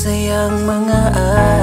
Nagsasayang mga araw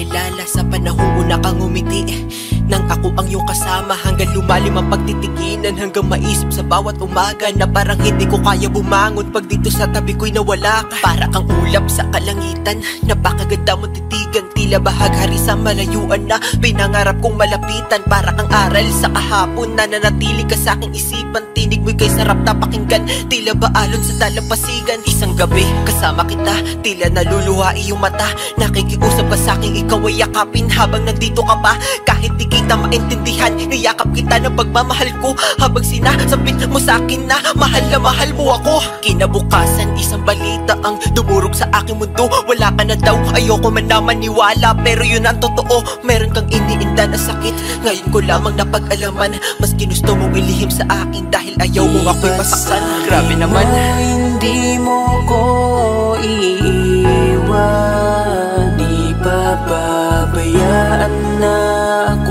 kita nakilala Sa panahong una kang umiti Nang ako ang iyong kasama Hanggang lumalim ang pagtitiginan Hanggang maisip sa bawat umaga Na parang hindi ko kaya bumangon Pag dito sa tabi ko'y nawala ka. Para kang ulap sa kalangitan Napakaganda mo titigan Tila bahaghari sa malayuan na Pinangarap kong malapitan. Para kang aral sa kahapon Nananatili ka sa aking isipan Tinig mo'y kay sarap na pakinggan Tila ba alon sa dalampasigan Isang gabi kasama kita Tila naluluha iyong mata Nakikiusap ka sa aking ikaw ay yakapin Habang nandito ka pa Kahit di kita maintindihan. Niyakap kita ng pagmamahal ko. Habang sinasabit mo sa akin na Mahal na mahal mo ako. Kinabukasan isang balita ang dumurog sa aking mundo. Wala ka na daw. Ayoko man na maniwala Pero yun ang totoo. Meron kang iniinda na sakit. Ngayon ko lamang napag-alaman. Mas ginusto mong ilihim sa akin Dahil ayaw mo ako'y masaktan Grabe naman. Mo hindi mo ko iiwan Di pa babayaan na ako'y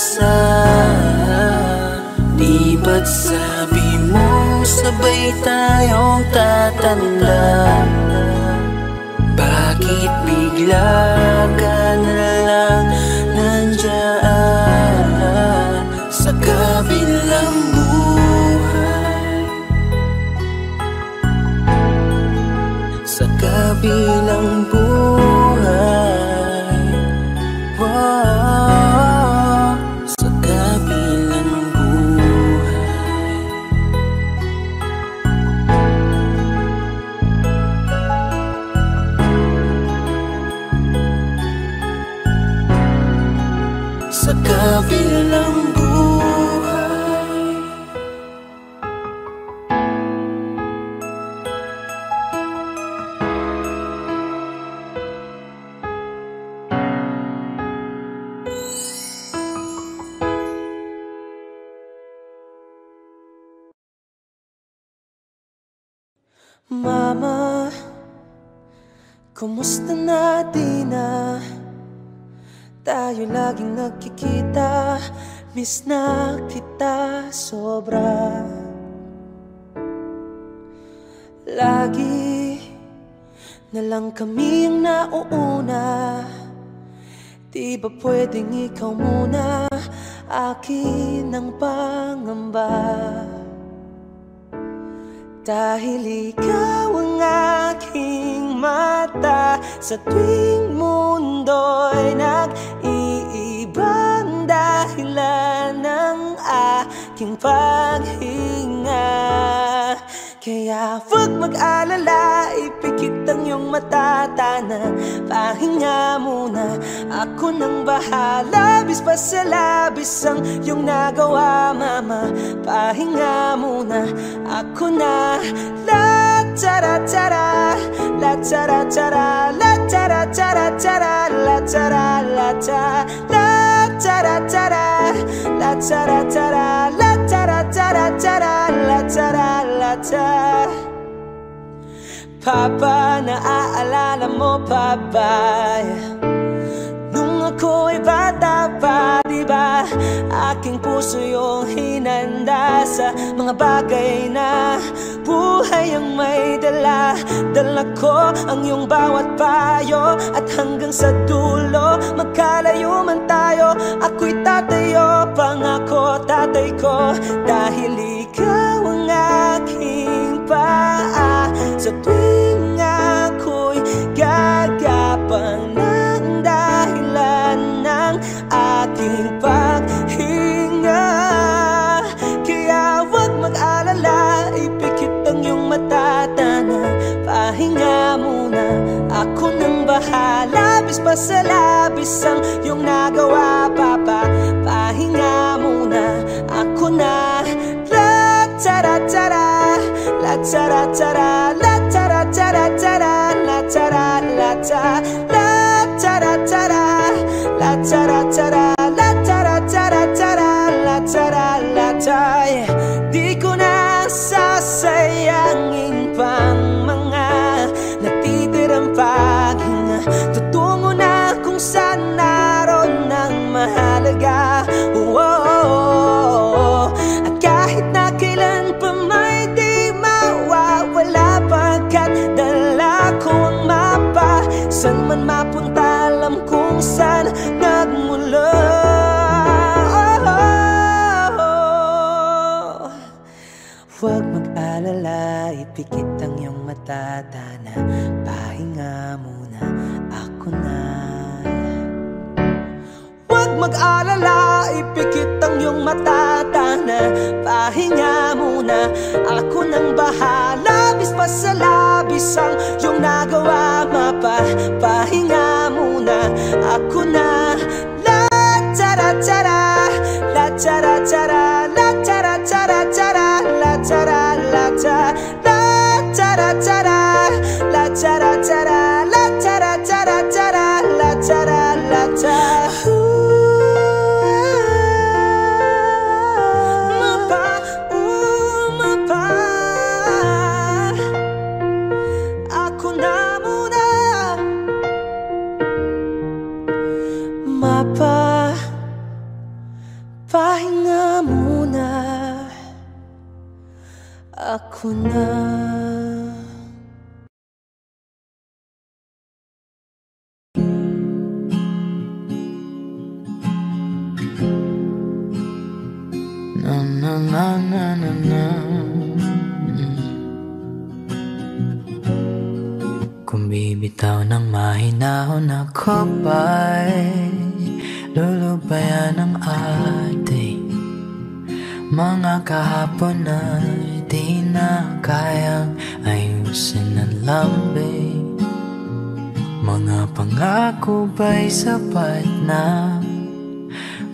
mag-isa Di ba't sabi mo sabay tayong tatanda. Bakit bigla ka na kumusta na di na? Tayo laging nagkikita. Miss na kita sobra. Lagi na lang kami ang nauuna. Di ba pwedeng ikaw muna? Akin ang pangamba. Dahil ikaw ang aking mata Sa tuwing mundo'y nag-iibang dahilan ng aking paghinga Kaya wag mag-alala, ipikit ang iyong mata Tana, pahinga muna Ako nang bahala, bis pa sa labis ang iyong nagawa Mama, Pahinga muna Ako na. La tara tara. La tara tara. La tara tara tara. La tara la ta La tara tara. La tara tara. La tara tara tara La tara la ta Papa, naaalala mo pa ba? Nung ako'y bata pa, di ba? Aking puso yung hinanda sa mga bagay na Buhay ang may dala. Dala ko ang iyong bawat payo At hanggang sa dulo, magkalayo man tayo. Ako'y tatayo, pangako tatay ko Dahil ikaw ang aking paa. Sa tuwing ako'y gagapang Ako nang bahala, bis pa sa labis ang iyong nagawa Papa, pahinga muna. Ako na, la tara tara. La tara tara, la tara tara ipikit ang iyong mata pahinga muna, ako na. Huwag mag-alala, ipikit ang iyong mata pahinga muna, ako nang bahala. Bis pa sa labis ang iyong nagawa Mapa, pahinga muna, ako na. La tara tara, la tara tara, la tara tara tara. La tara la ta, la tara tara, la tara tara, la tara tara tara, la tara la ta. Mapa, ooh, mapa. Ako na muna Mapa Pahinga muna Ako Na Kung bibitaw ng mahinahon ako ba'y Lulubayan ng ating Mga kahapon na di na kayang ayusin ng lambing Mga pangako ba'y sapat na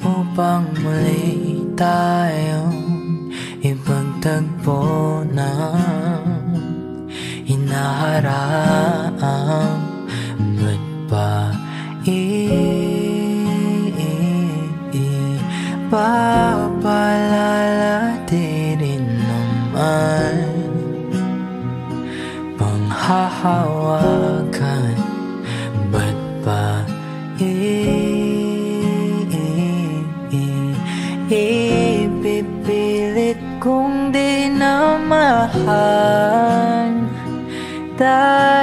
Upang muli tayong ipagtagpo na hinaharang Ba't ba ipapalalatirin naman Panghahawakan Ba't ba Ipipilit kong di na mahal Tayo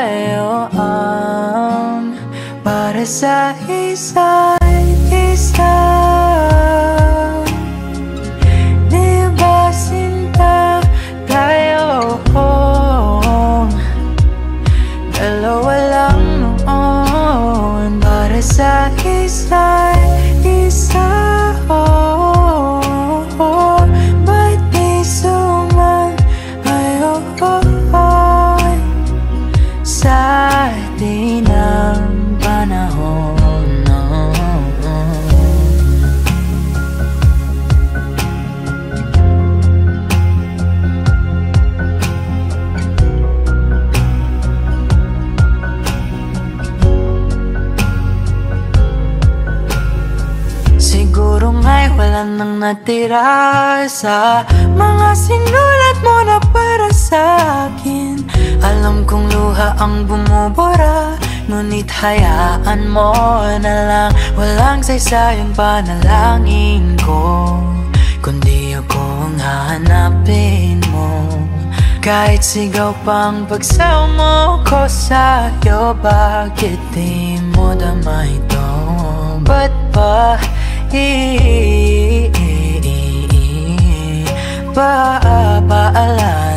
para sa isa't isa natira sa mga sinulat mo na para sa akin Alam kong luha ang bumubura Ngunit hayaan mo na lang Walang saysayang panalangin ko Kundi ako ang hahanapin mo Kahit sigaw pang pagsaw mo ko sa'yo Bakit di mo dama ito? Ba't ba iiyak? pa paalam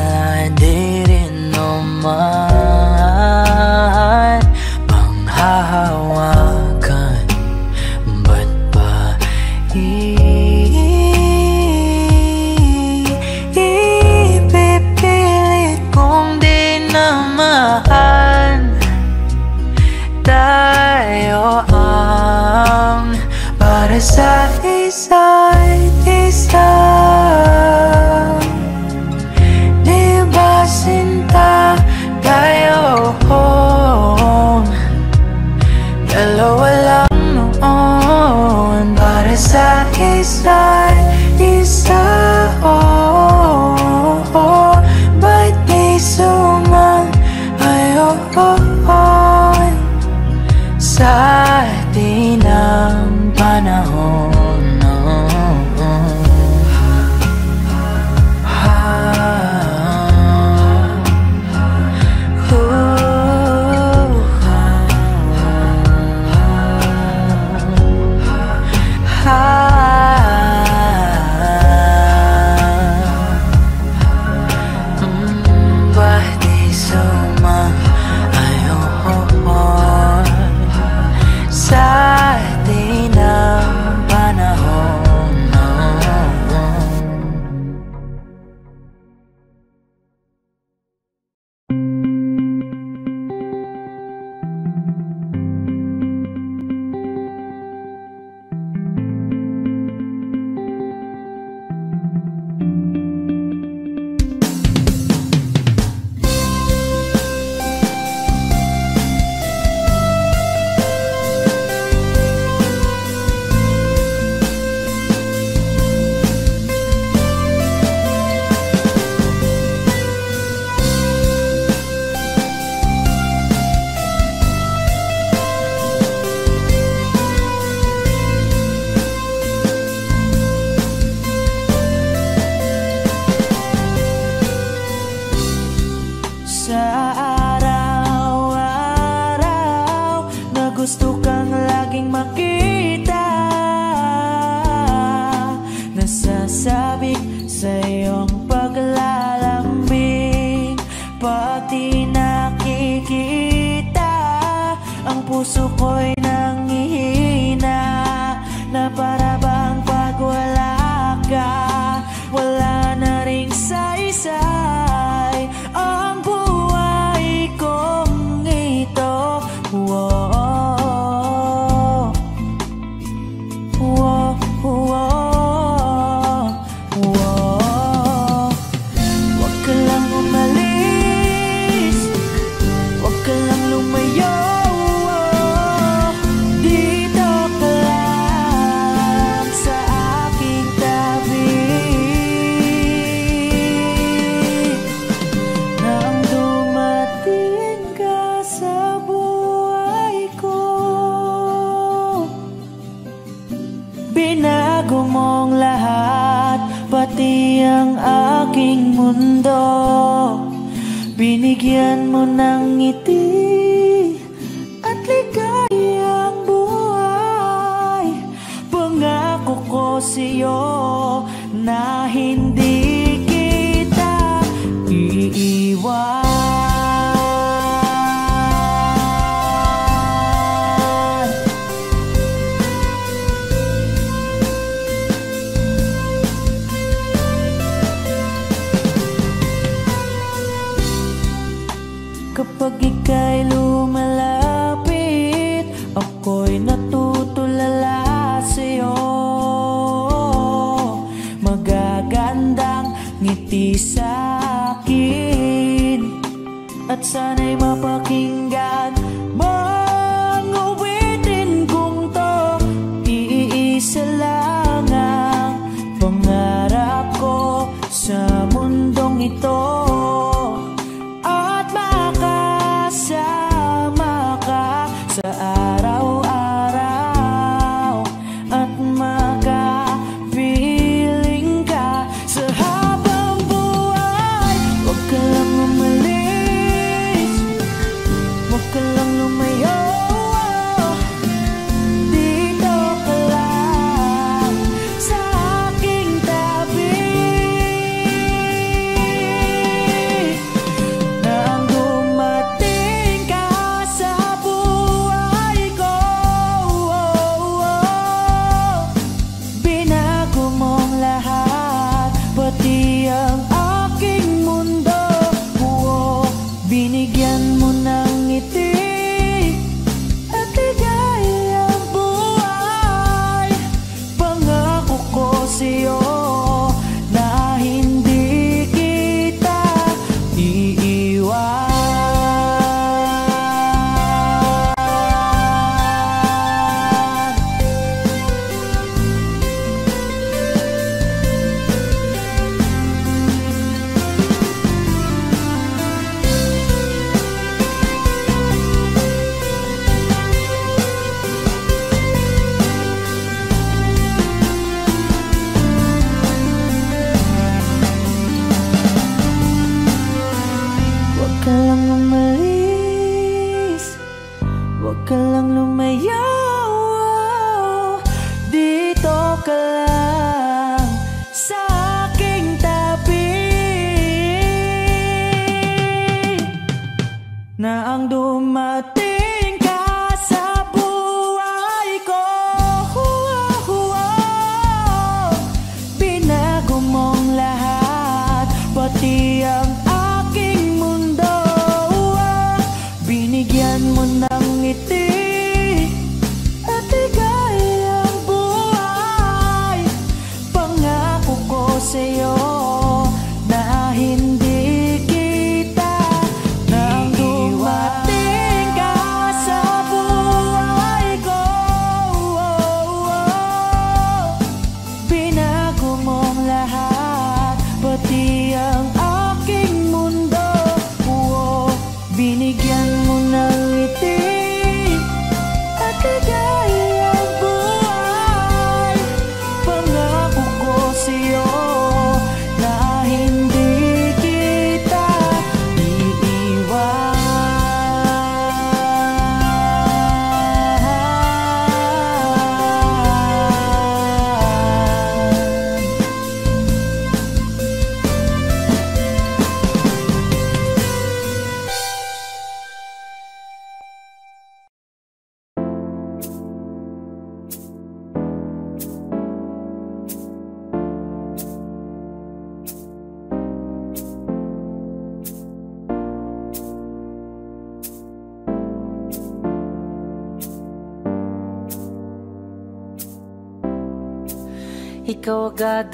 ngiti sa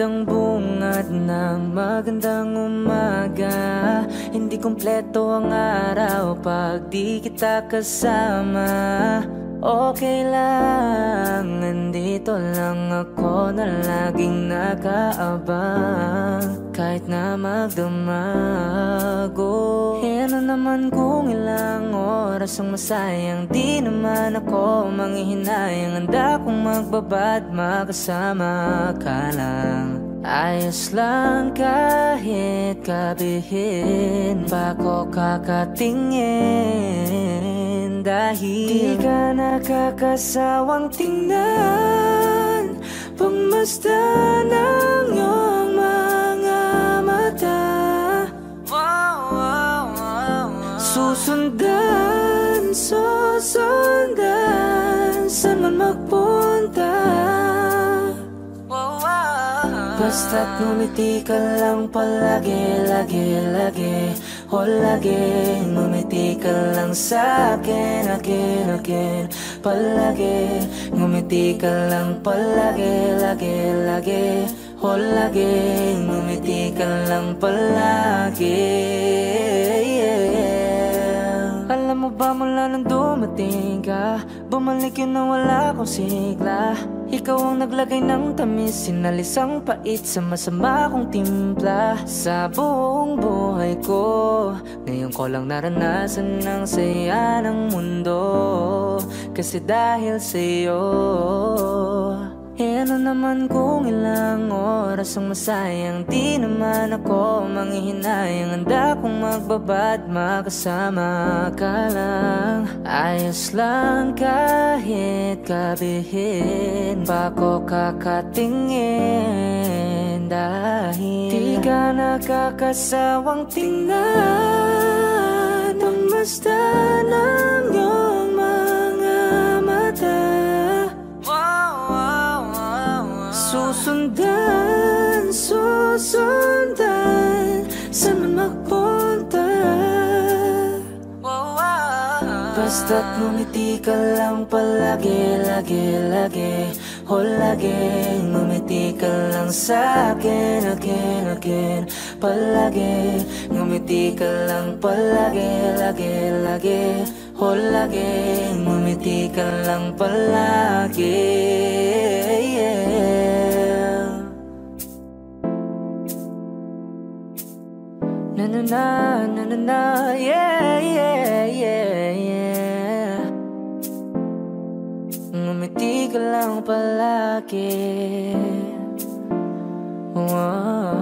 Ang bungad ng magandang umaga. Hindi kompleto ang araw pag di kita kasama. Okay lang, nandito lang ako na laging nakaabang. Kahit na magdamago Eh ano naman kung ilang oras ang masayang Di naman ako manghihinayang. Handa kong magbabad makasama ka lang. Ayos lang kahit kabihin Pa ko kakatingin. Dahil Di ka nakakasawang tingnan Pagmasdan ng iyong mga Susundan, susundan Saan man magpunta. Basta't ngumiti ka lang palagi, lagi, lagi O lagi, ngumiti ka lang sa'kin, again, again Palagi, ngumiti ka lang palagi, lagi, lagi O lagi, ngumiti ka lang palagi. Alam mo ba mula nung dumating ka? Bumalik yun na wala akong sigla. Ikaw ang naglagay ng tamis Sinalis ang pait sa masama kong timpla. Sa buong buhay ko Ngayon ko lang naranasan ng saya ng mundo. Kasi dahil sa'yo eh ano naman kung ilang oras ang masayang Di naman ako manghihinayang Handa kong magbabad makasama ka lang. Ayos lang kahit kabihin Pa ko kakatingin Dahil Di ka nakakasawang tingnan. Pagmasdan ng iyong mga mata Susundan, susundan man magpunta Basta't ngumiti ka lang palagi, lagi, lagi O lagi, ngumiti ka lang sa'kin again, again Palagi, ngumiti ka lang palagi, lagi, lagi O lagi, ngumiti ka lang palagi yeah. Na na na na na yeah yeah yeah yeah. Ngumiti ka lang palagi. Wow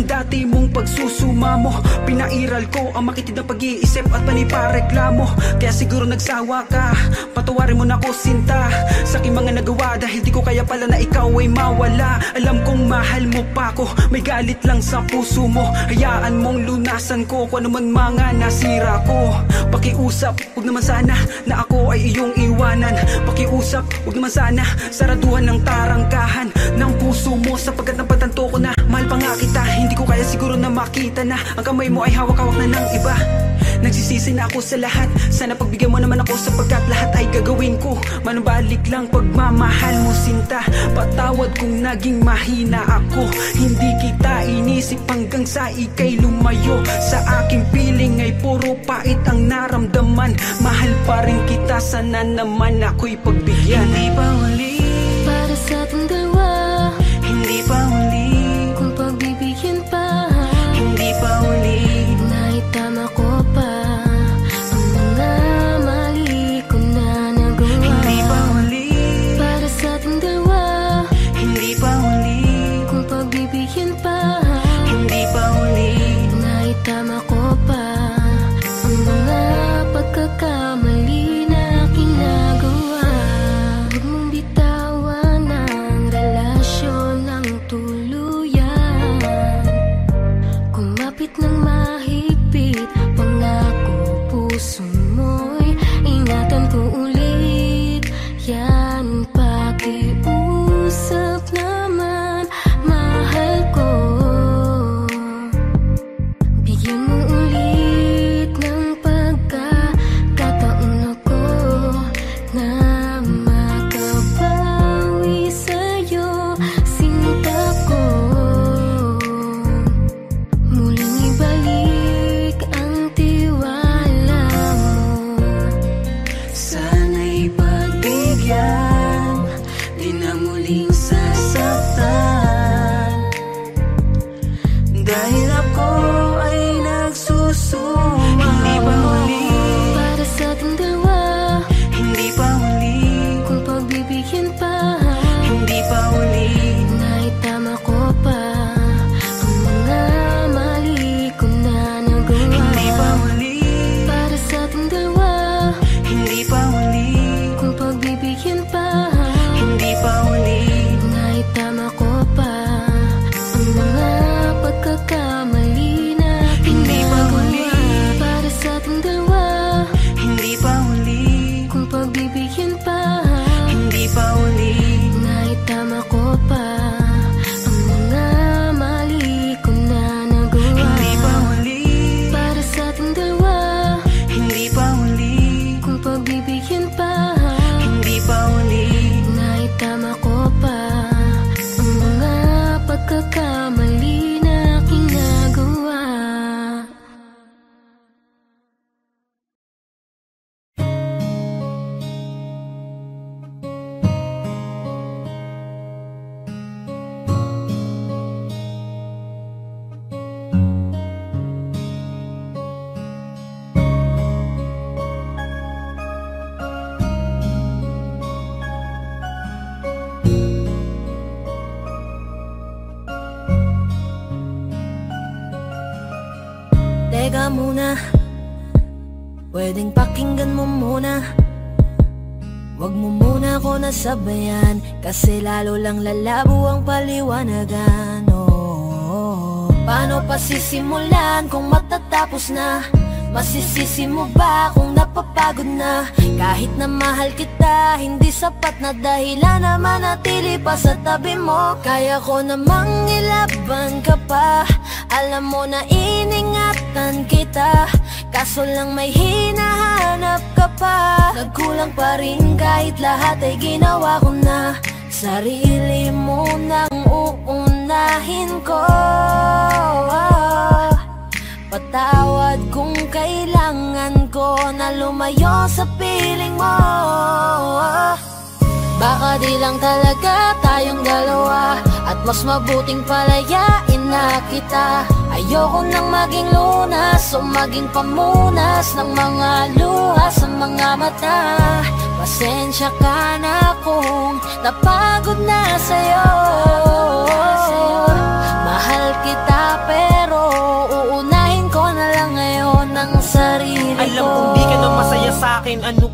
ang dati mong pagsusuma mo Pinairal ko ang makitid na pag-iisip at panipareklamo. Kaya siguro nagsawa ka Patawarin mo na ako sinta. Sa aking mga nagawa dahil di ko kaya pala na ikaw ay mawala. Alam kong mahal mo pa ako May galit lang sa puso mo. Hayaan mong lunasan ko kung ano man mga nasira ko. Pakiusap, huwag naman sana na ako ay iyong iwanan. Pakiusap, huwag naman sana saraduhan ng tarangkahan Ng puso mo. Sapagkat napatanto ko na Mahal pa nga kita, hindi ko kaya siguro na makita na Ang kamay mo ay hawak-hawak na ng iba. Nagsisisi na ako sa lahat. Sana pagbigyan mo naman ako sapagkat lahat ay gagawin ko. Manubalik lang pagmamahal mo sinta. Patawad kung naging mahina ako. Hindi kita inisip hanggang sa ikay lumayo. Sa aking piling ay puro pait ang naramdaman. Mahal pa rin kita. Sana naman ako'y pagbigyan. Hindi pa huli, lalo lang lalabo ang paliwanagan oh, Paano pa sisimulan kung matatapos na? Masisisi mo ba kung napapagod na? Kahit na mahal kita, hindi sapat na dahilan na manatili pa sa tabi mo. Kaya ko namang ilaban ka pa. Alam mo na iningatan kita. Kaso lang may hinahanap ka pa. Nagkulang pa rin kahit lahat ay ginawa ko na Sarili mo nang uunahin ko. Patawad kung kailangan ko na lumayo sa piling mo. Baka di lang talaga tayong dalawa At mas mabuting palayain na kita. Ayoko nang maging lunas o maging pamunas Ng mga luha sa mga mata Pasensya ka na kung napagod na sa'yo. Mahal kita pero uunahin ko na lang ngayon ang sarili ko. Alam kong di ka na masaya sa akin Ano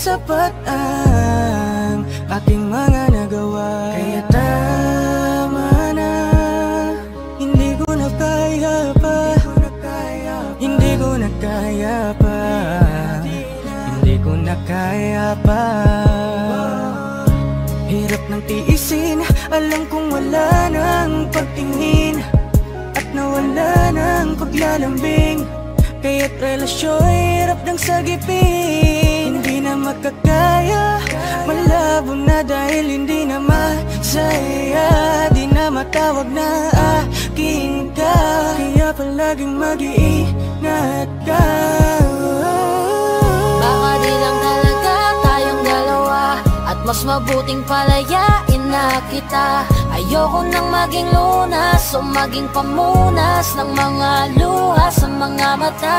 sapat ang aking mga nagawa. Kaya tama na, hindi ko na kaya pa. Hindi ko na kaya pa. Hindi ko na kaya pa. Hirap ng tiisin Alam kong wala nang pagtingin. At nawala ng paglalambing. Kaya't relasyon hirap ng sagipin na makakaya. Malabo na dahil hindi na masaya. Di na matawag na akin ka. Kaya palaging mag-iingat ka. Baka di lang talaga tayong dalawa. At mas mabuting palayain na kita. Ayoko nang maging lunas o maging pamunas Ng mga luha sa mga mata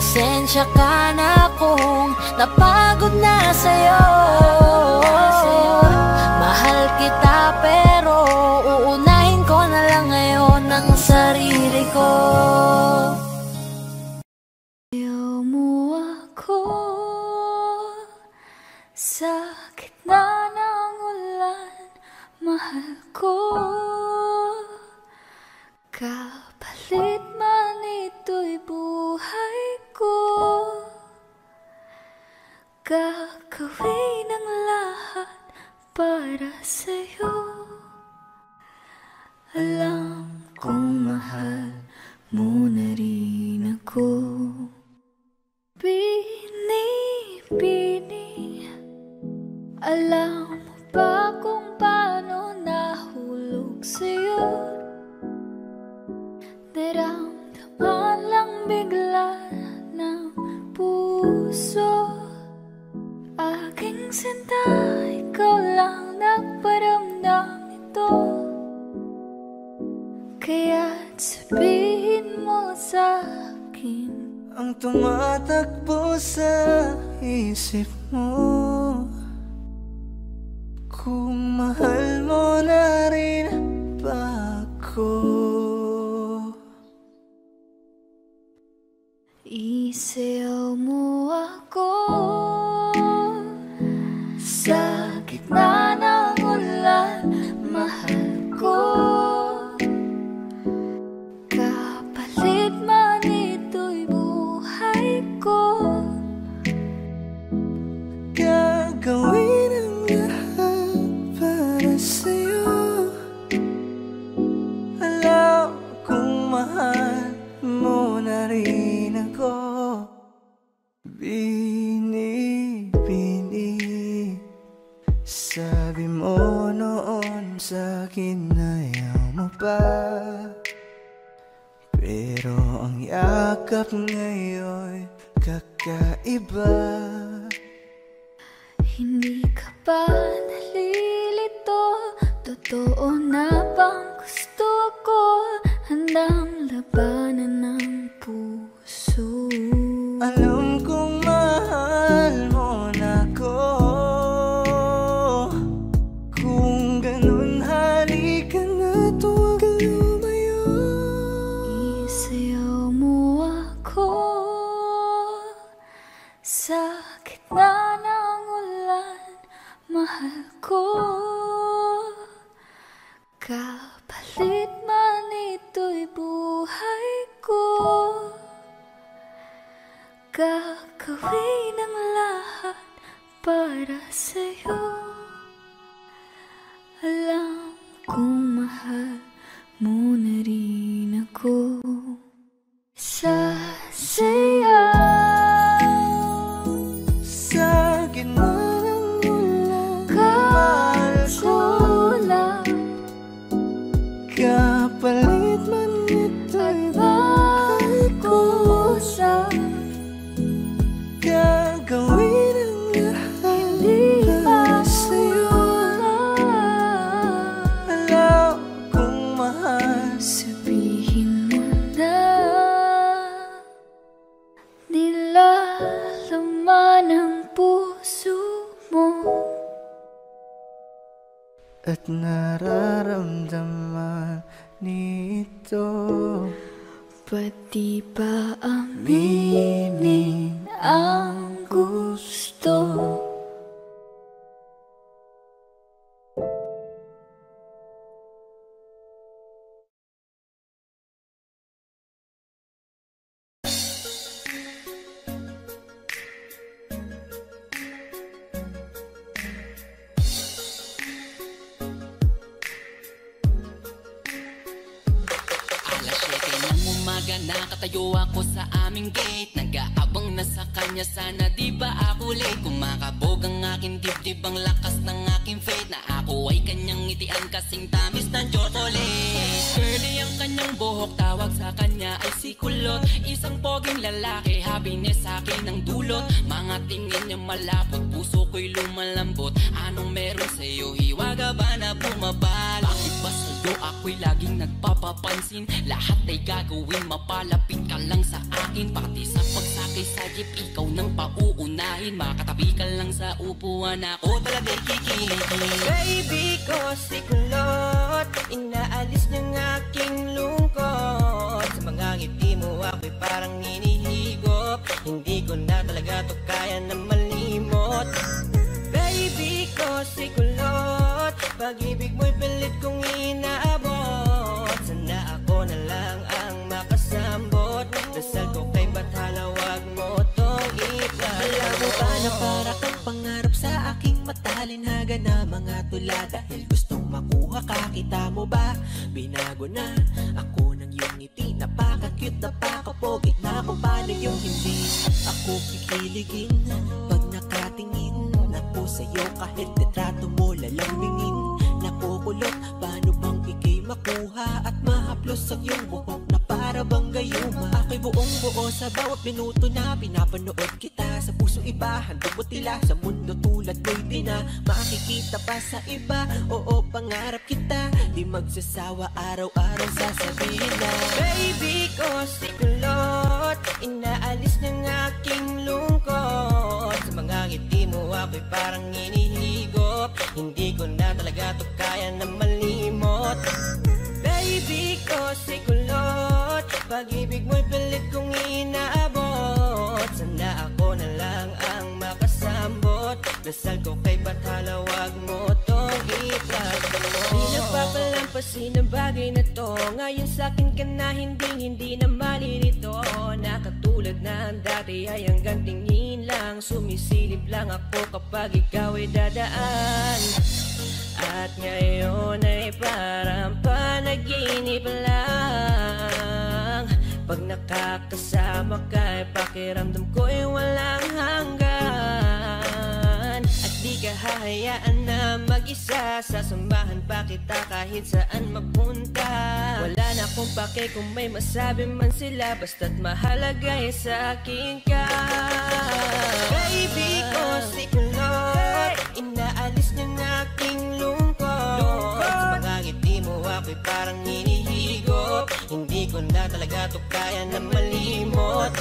Pasensya ka na kung napagod na sa'yo. Mahal kita pero uunahin ko na lang ngayon ang sarili ko. Ayaw mo ako. Sa gitna ng ulan, mahal ko. Kapalit man ito'y buhay ko. Gagawin ang lahat para sa'yo. Alam kong mahal mo na rin ako. Bini-bini Alam mo ba kung paano nahulog sa'yo? Naramdaman lang bigla ng puso. Aking sinta, ikaw lang nagparamdam ito Kaya't sabihin mo sa akin Ang tumatakbo sa isip mo. Kung mahal mo na rin ba ako. yakap ngayon kakaiba Hindi ka ba nalilito? Totoo na bang gusto ko? Handang labanan ng puso Alam na mga tula. Dahil gustong makuha ka Kita mo ba? Binago na Ako ng iyong ngiti. Napaka-cute, napaka-pogi Na kung paano yung hindi. Ako kikiligin Pag nakatingin Ako sa'yo. Kahit detrato mo lalambingin nakukulot Paano bang ikay makuha At mahaplos ang iyong buhok Na para bang gayuma? Ako'y buong buo sa bawat minuto na Pinapanood kita. Sa puso iba Handog mo tila. Sa mundo tulad mo'y di na Makikita pa sa iba. Oo pangarap kita. Di magsasawa araw-araw sasabihin na Baby ko si kulot Inaalis ng aking lungkot. Sa mga ngiti mo ako'y parang inihigop Hindi ko na talaga to kaya na malimot. Baby ko si kulot. Pag-ibig mo'y pilit kong inaabot. Sana ako na lang ang makasambot. Dasal ko kay Bathala nagpapalampasin ang bagay na to? Ngayon sa'kin ka na hindi hindi na malilito. Na na ang dati ay hanggang tingin lang. Sumisilip lang ako kapag ikaw ay dadaan. At ngayon ay parang panaginip lang. Pag nakakasama ka ay pakiramdam ko ay walang hanggan ka na mag-isa Sasamahan pa kita kahit saan mapunta. Wala na akong pake kung may masabi man sila Basta't mahalaga ay sa akin ka Baby ko si kulot Inaalis ng aking lungkot. Sa mga ngiti mo ako'y parang hinihigop Hindi ko na talaga to kaya na malimot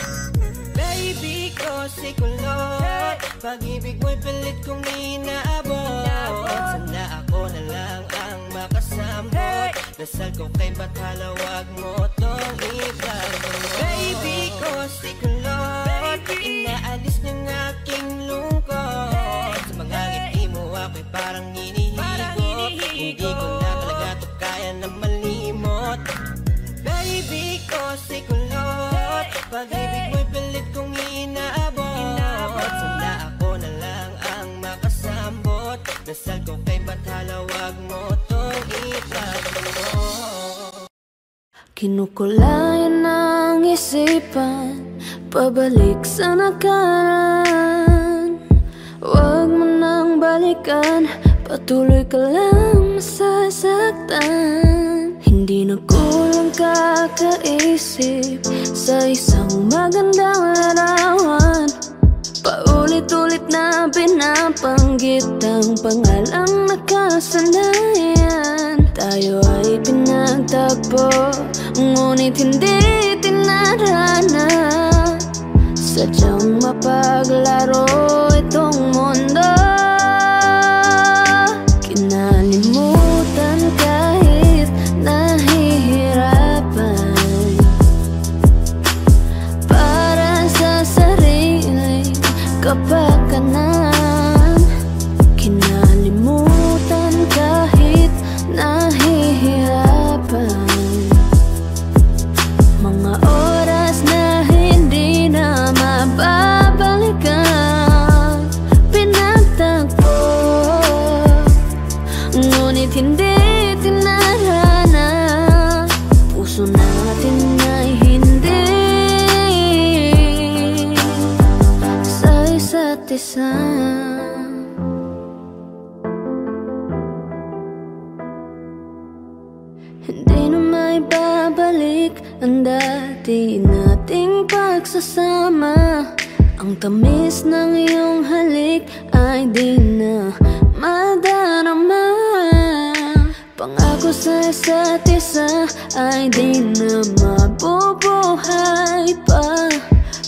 Baby ko si kulot Pag-ibig mo'y pilit kong inaabot. Sana ako na lang ang makasambot. Dasal ko kay Bathala wag mo tong ipagdamot Baby ko si kulot Inaalis ng aking lungkot Kinukulayan ng isipan Pabalik sa nakaraan Huwag mo nang balikan Patuloy ka lang masasaktan. Hindi na kulang kakaisip Sa isang magandang larawan Paulit-ulit na pinapanggit ang pangalang nakasanayan. Tayo ay pinagtagpo, ngunit hindi tinarana. Sadyang mapaglaro Ang tamis ng iyong halik ay di na madarama. Pangako sa isa't isa ay di na mabubuhay pa.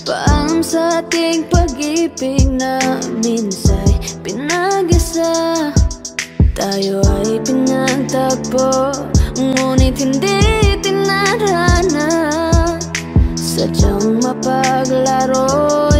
Paalam sa ating pag-ibig na minsay pinag-isa. Tayo ay pinagtagpo Ngunit hindi tinarana. Sadyang mapaglaro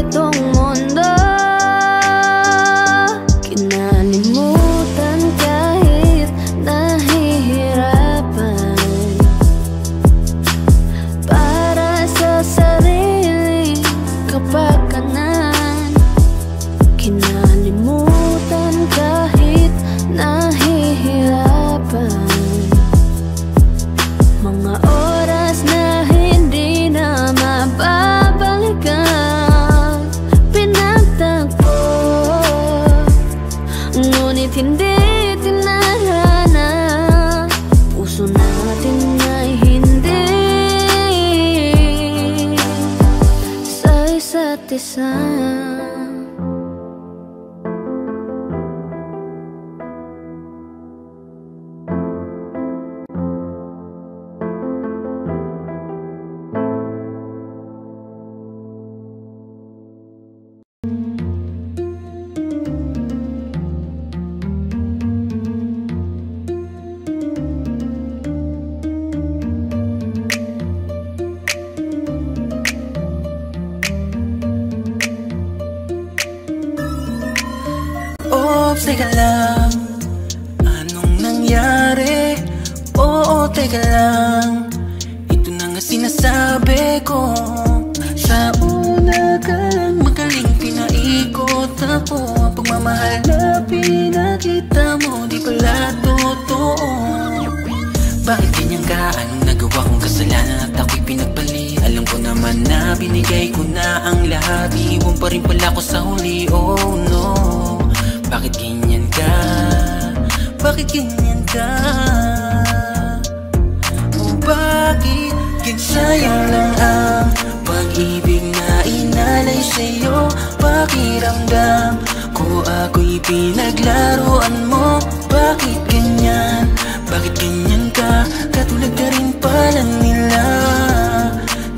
Pakiramdam. Ko ako'y pinaglaruan mo Bakit ganyan? Bakit ganyan ka? Katulad ka rin pala nila.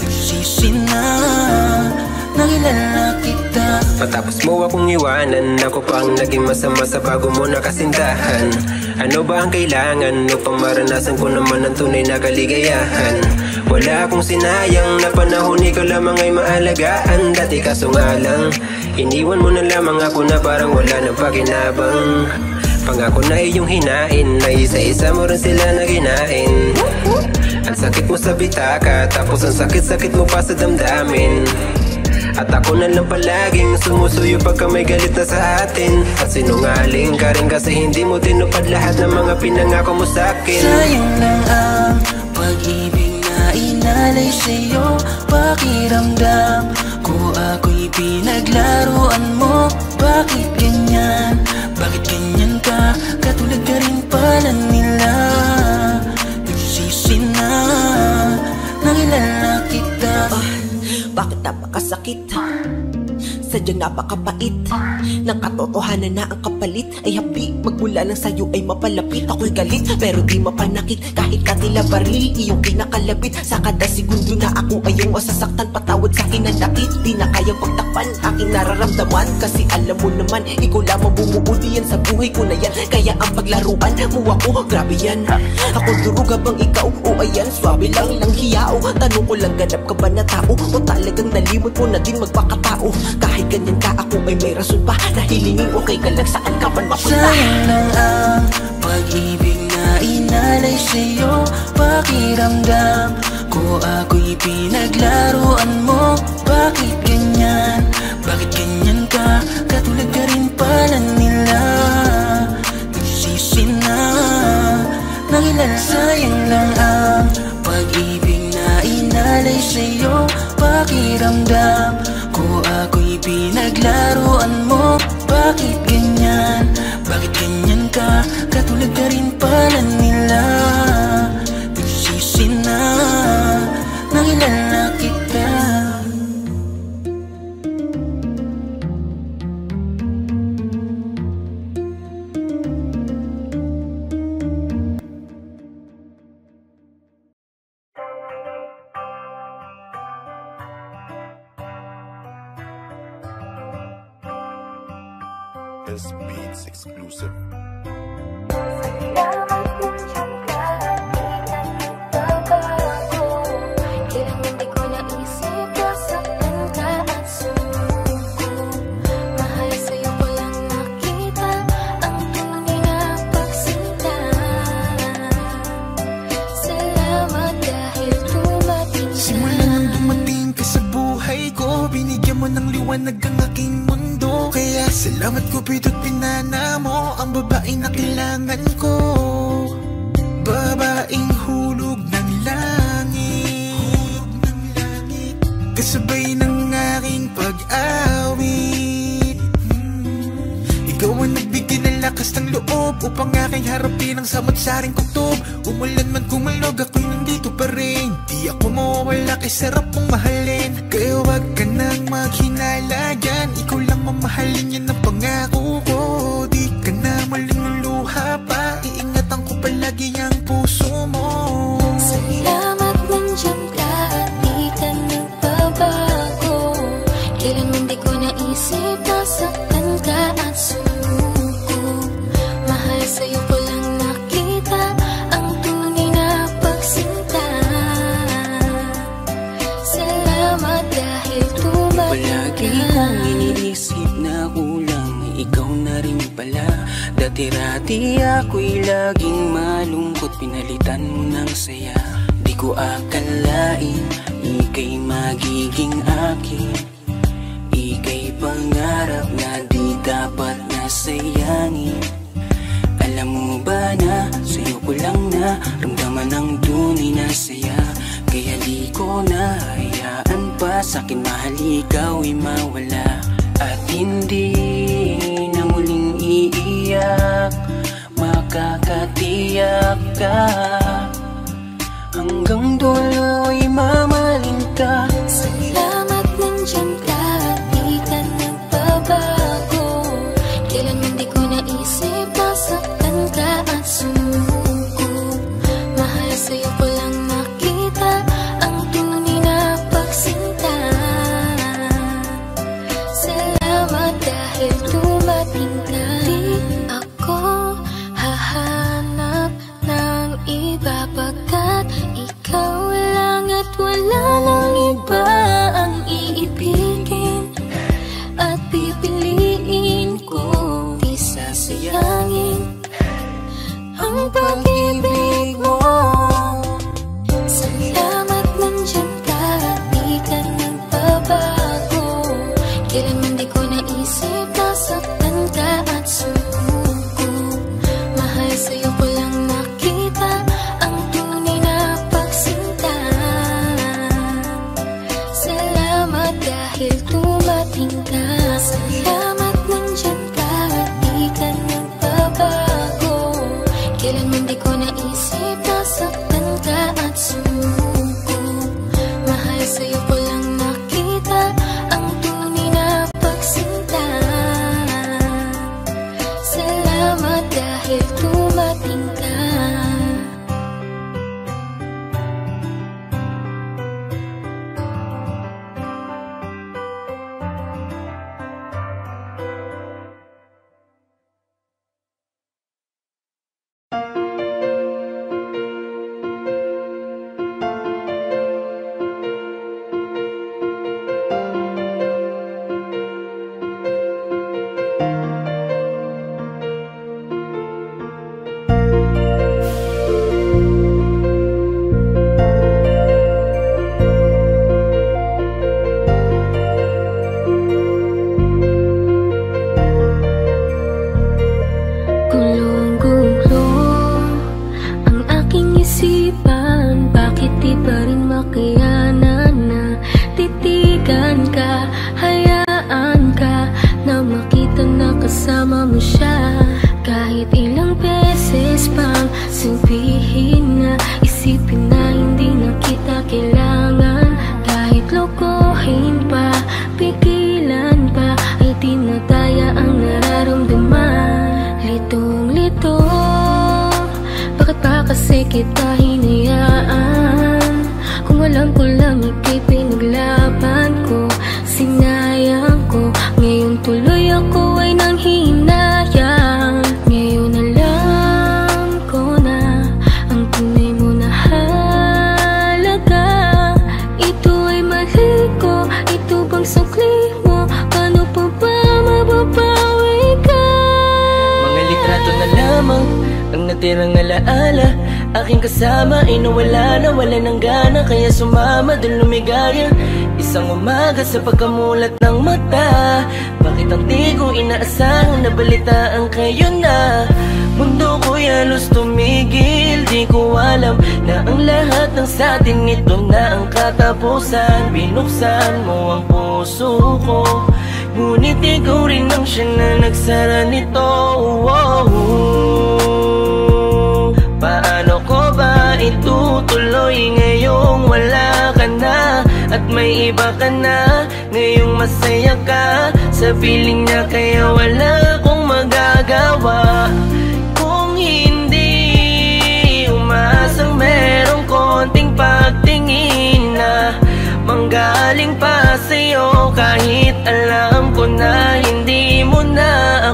Nagsisi na Nakilala kita. Matapos mo akong iwanan Ako pang naging masama sa bago mo nakasintahan. Ano ba ang kailangan upang maranasan ko naman ang tunay na kaligayahan Wala akong sinayang na panahon ikaw lamang ay maalagaan. Dati kaso nga lang Iniwan mo na lamang ako na parang wala nang pakinabang. Pangako na iyong hinain Na isa-isa mo rin sila na ginain Ang sakit mo sa bitaka Tapos ang sakit-sakit mo pa sa damdamin. At ako na lang palaging sumusuyo pagka may galit na sa atin. At sinungaling ka rin kasi hindi mo tinupad lahat ng mga pinangako mo sa akin. Sayang lang ang pag-ibig inalay sa'yo Pakiramdam ko ako'y pinaglaruan mo Bakit ganyan? Bakit ganyan ka? Katulad ka rin pala nila Nagsisi na Nakilala kita Bakit napakasakit? Sadyang napakabait. Nang katotohanan na ang kapalit Ay habi, magmula lang sa'yo ay mapalapit. Ako'y galit, pero di mapanakit. Kahit katila baril, iyong kinakalabit Sa kada segundo na ako ay yung masasaktan. Patawad sa'kin ang lakit, di na kayang pagtakpan Aking nararamdaman, kasi alam mo naman Ikaw lamang bumuo diyan sa buhay ko na yan. Kaya ang paglaruan mo ako, grabe yan. Ako duruga bang ikaw, o ayan Swabe lang lang hiyao. Tanong ko lang, ganap ka ba na tao? O talagang nalimot mo na din magpakatao? Kahit ganyan ka, ako ay may rason pa. Na hilingin okay ka lang saan ka man mapunta? Sayang lang ang pag-ibig na inalay sa'yo Pakiramdam ko ako'y pinaglaruan mo. Bakit ganyan? Bakit ganyan ka? Katulad ka rin pala nila. Nagsisi na Nakilala Sayang lang ang pag-ibig na inalay sa'yo. Pakiramdam ko pinaglaruan mo Bakit ganyan? Bakit ganyan ka? Katulad ka rin pala nila ko akalain Ika'y magiging akin. Ika'y pangarap na di dapat nasayangin. Alam mo ba na sa'yo ko lang na Ramdaman ang tunay na saya? Kaya di ko na hayaan pa. Sa'kin mahal ikaw'y mawala. At hindi na muling iiyak. Makakatiyak ka. Hanggang dulo ay mamaling ka Salamat nandyan ka at di ka nagbabago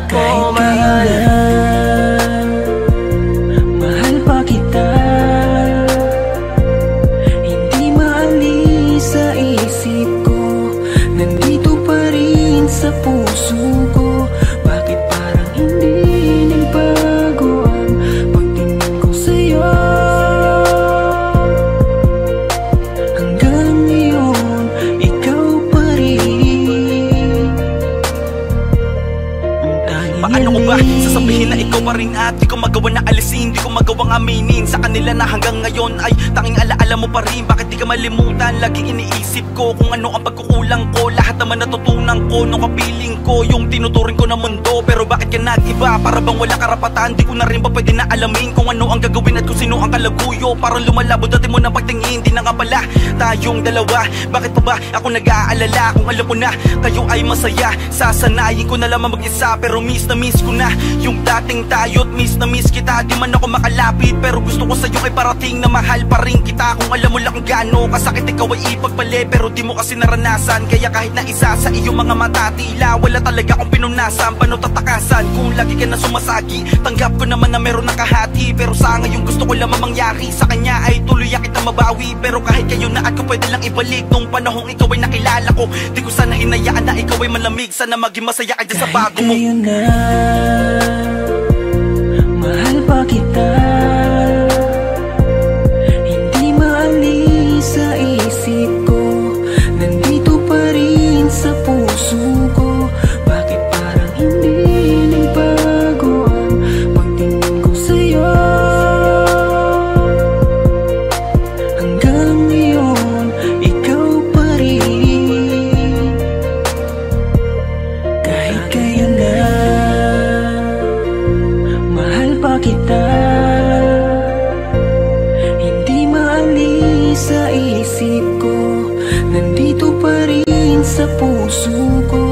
ako mahal Mahal pa rin at di ko magawa na alisin Di ko magawang aminin. Sa kanila na hanggang ngayon ay tanging alaala mo pa rin Bakit di ka malimutan? Laging iniisip ko kung ano ang pagkukulang ko. Lahat naman natutunan ko nung kapiling ko Yung tinuturing ko na mundo. Pero bakit ka nag-iba? Para bang wala karapatan? Di ko na rin ba pwede na alamin kung ano ang gagawin at kung sino ang kalaguyo? Parang lumalabo dati mo na pagtingin Di na nga pala tayong dalawa. Bakit pa ba ako nag-aalala? Kung alam mo na kayo ay masaya Sasanayin ko na lamang mag-isa. Pero miss na miss ko na Yung dating tayo't miss na miss kita. Di man ako makalapit pero gusto ko sa'yo ay parating na mahal pa rin kita Kung alam mo lang gaano kasakit ikaw ay ipagpali Pero di mo kasi naranasan. Kaya kahit na isa sa iyong mga mata Tila wala talaga akong pinunasan. Paano tatakasan kung lagi ka na sumasagi? Tanggap ko naman na meron nakahati Pero sa ngayon gusto ko lamang mangyari Sa kanya ay tuloy kita mabawi Pero kahit kayo na at ko pwede lang ibalik. Nung panahong ikaw ay nakilala ko Di ko sana hinayaan na ikaw ay malamig. Sana maging masaya ka dyan sa bago mo. Kayo na rin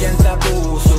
alienta bus